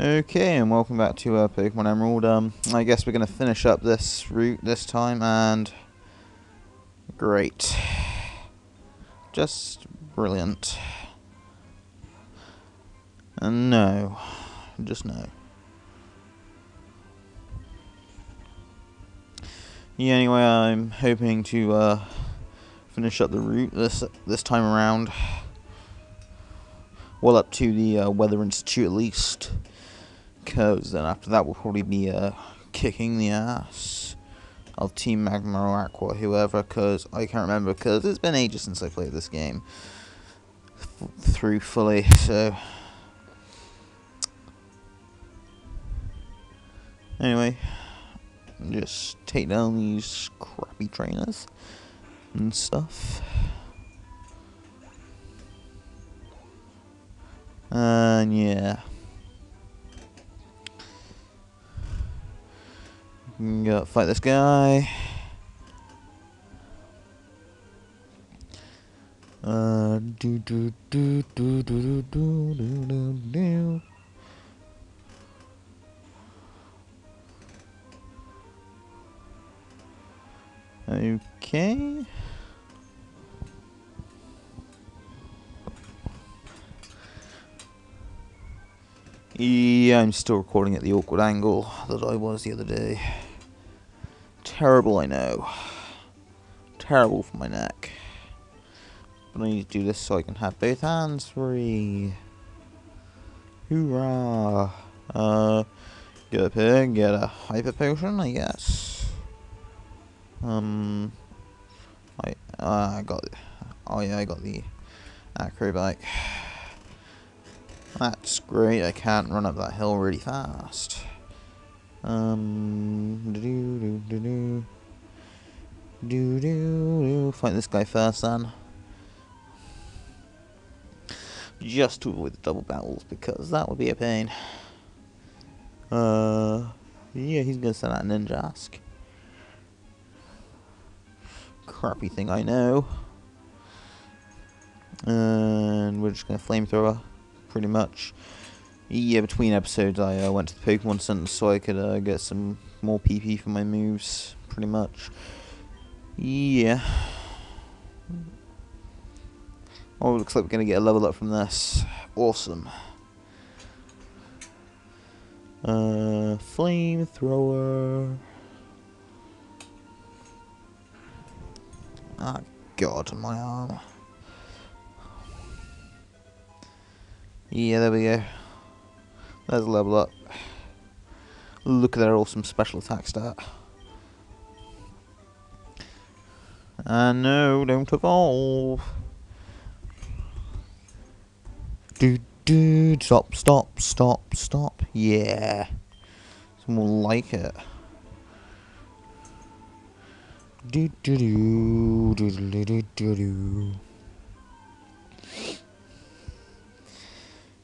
Okay, and welcome back to uh, Pokemon Emerald. Um, I guess we're going to finish up this route this time, and great. Just brilliant. And no, just no. Yeah, anyway, I'm hoping to uh, finish up the route this this time around. Well, up to the uh, Weather Institute at least. Because then after that, we'll probably be uh, kicking the ass of Team Magma or Aqua, whoever, because I can't remember, because it's been ages since I played this game through fully, so. Anyway, just take down these crappy trainers and stuff. And yeah. Fight this guy. Uh, do do do do do do do do do. Okay. Yeah, I'm still recording at the awkward angle that I was the other day. Terrible, I know. Terrible for my neck. But I need to do this so I can have both hands free. Hoorah! Uh, get here and get a hyper potion, I guess. Um, I uh, I got. Oh yeah, I got the Acro Bike. That's great. I can't run up that hill really fast. Um, do do do do do do. Fight this guy first, then. Just to avoid the double battles, because that would be a pain. Uh, yeah, he's gonna send out Ninjask. Crappy thing, I know. And we're just gonna flamethrower pretty much. Yeah, between episodes I uh, went to the Pokemon Center so I could uh, get some more PP for my moves, pretty much. Yeah. Oh, looks like we're going to get a level up from this. Awesome. Uh, flamethrower. Ah, God, my arm. Yeah, there we go. There's a level up. Look at their awesome special attack stat. And uh, no, don't evolve. Dude, dude, stop, stop, stop, stop. Yeah. More like it. Do do do do do do do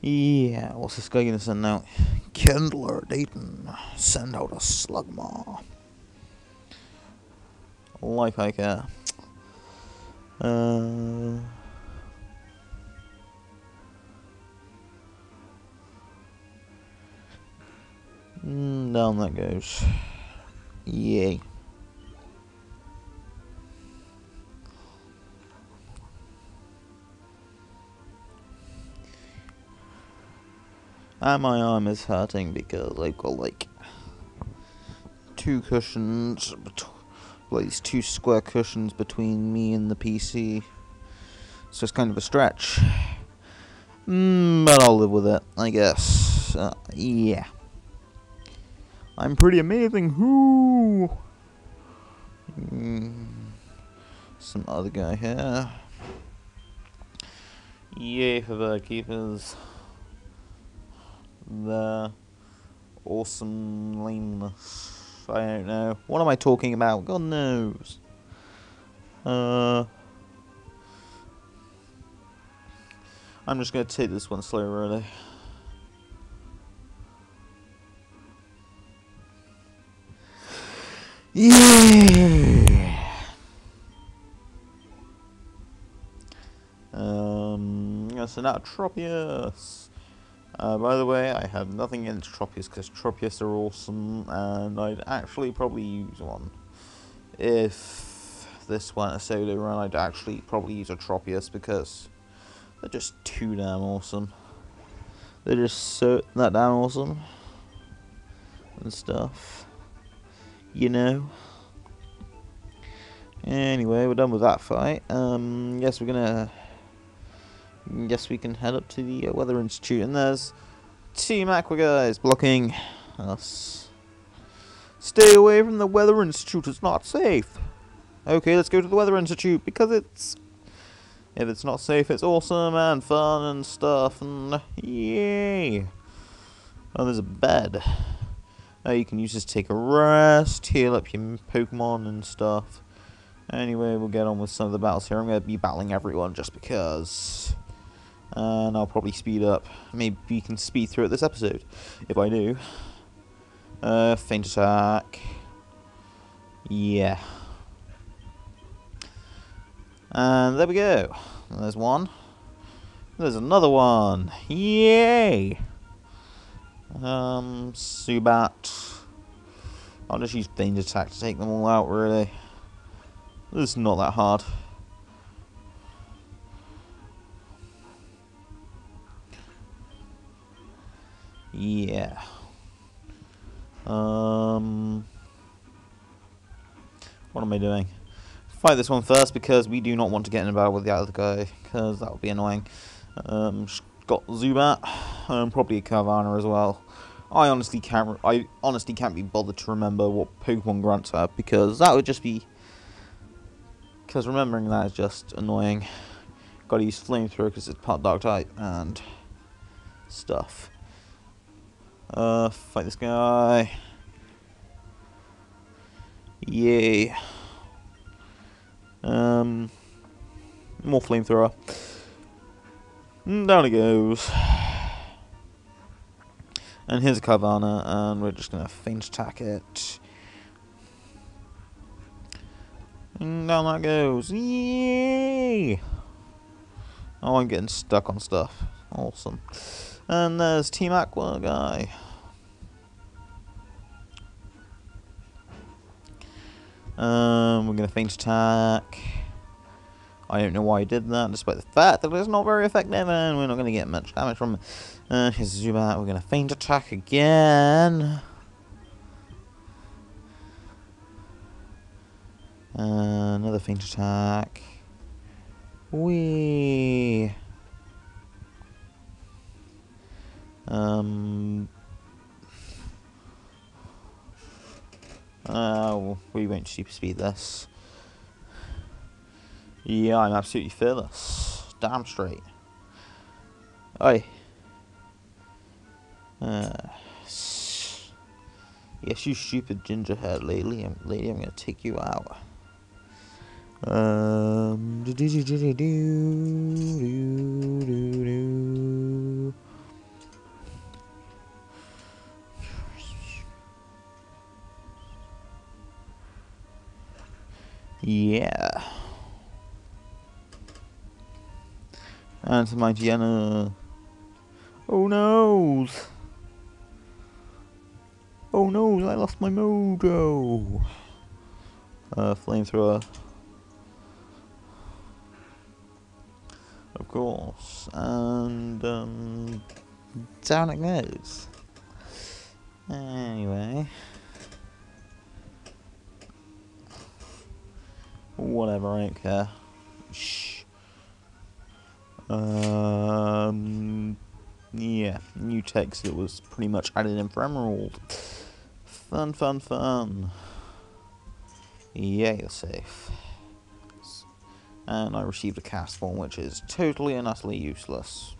Yeah, what's this guy gonna send out? Kindler Dayton, send out a Slugma. Life I care. Uh. Mm, down that goes. Yay. And my arm is hurting because I've got like two cushions, like these two square cushions between me and the PC. So it's kind of a stretch. Mm, but I'll live with it, I guess. Uh, yeah. I'm pretty amazing. Who? Mm, some other guy here. Yay for the keepers the awesome lameness. I don't know. What am I talking about? God knows. Uh, I'm just going to take this one slow, really. Yeah. Um, yes, an Atropius. Uh, by the way, I have nothing against Tropius because Tropius are awesome, and I'd actually probably use one. If this went a solo run, I'd actually probably use a Tropius because they're just too damn awesome. They're just so that damn awesome and stuff. You know. Anyway, we're done with that fight. Um, yes, we're gonna. Guess we can head up to the uh, Weather Institute, and there's Team Aqua guys blocking us. Stay away from the Weather Institute. It's not safe. Okay, let's go to the Weather Institute because it's. If it's not safe, it's awesome and fun and stuff, and yay! Oh, there's a bed. Oh, you can use this to take a rest, heal up your Pokemon and stuff. Anyway, we'll get on with some of the battles here. I'm going to be battling everyone just because. And I'll probably speed up. Maybe we can speed through it this episode. If I do. Uh, feint attack. Yeah. And there we go. There's one. There's another one. Yay! Um, Zubat. I'll just use feint attack to take them all out, really. It's not that hard. Yeah. Um. What am I doing? Fight this one first because we do not want to get in a battle with the other guy because that would be annoying. Um, got Zubat, um, probably a Carvanha as well. I honestly can't. I honestly can't be bothered to remember what Pokemon grunts are because that would just be because remembering that is just annoying. Gotta use flamethrower because it's part dark type and stuff. Uh, fight this guy. Yay. Um, more flamethrower. Mm, down it goes. And here's a Carvanha, and we're just gonna feint attack it. And down that goes. Yay! Oh, I'm getting stuck on stuff. Awesome. And there's Team Aqua guy. Um, we're going to feint attack. I don't know why he did that, despite the fact that it's not very effective, and we're not going to get much damage from. Uh, here's Zubat. We're going to feint attack again. Uh, another feint attack. Wee. Um. Uh, we won't super speed this. Yeah, I'm absolutely fearless. Damn straight. Oi. Uh, yes, you stupid ginger haired lady. I'm, lady, I'm gonna take you out. Um, do do do do do do Yeah. And my Gianna. Oh no! Oh no, I lost my mojo! Uh, flamethrower. Of course. And, um, down it goes. Anyway. Whatever, I don't care. Shh. Um, yeah, new text that was pretty much added in for Emerald. Fun, fun, fun. Yeah, you're safe. And I received a Castform, which is totally and utterly useless.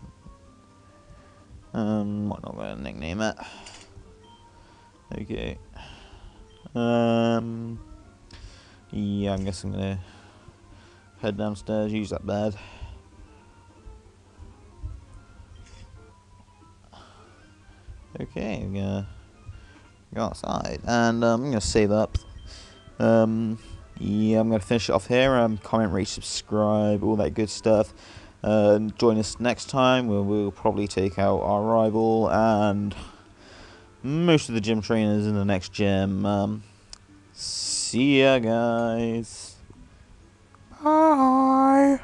Um, I'm not going to nickname it. Okay. Um, yeah, I guess I'm to head downstairs, use that bed. Okay, I'm gonna go outside, and um, I'm gonna save up. Um, yeah, I'm gonna finish it off here. Um, comment, rate, subscribe, all that good stuff. Uh, join us next time where we'll probably take out our rival and most of the gym trainers in the next gym. Um, see ya, guys. Bye.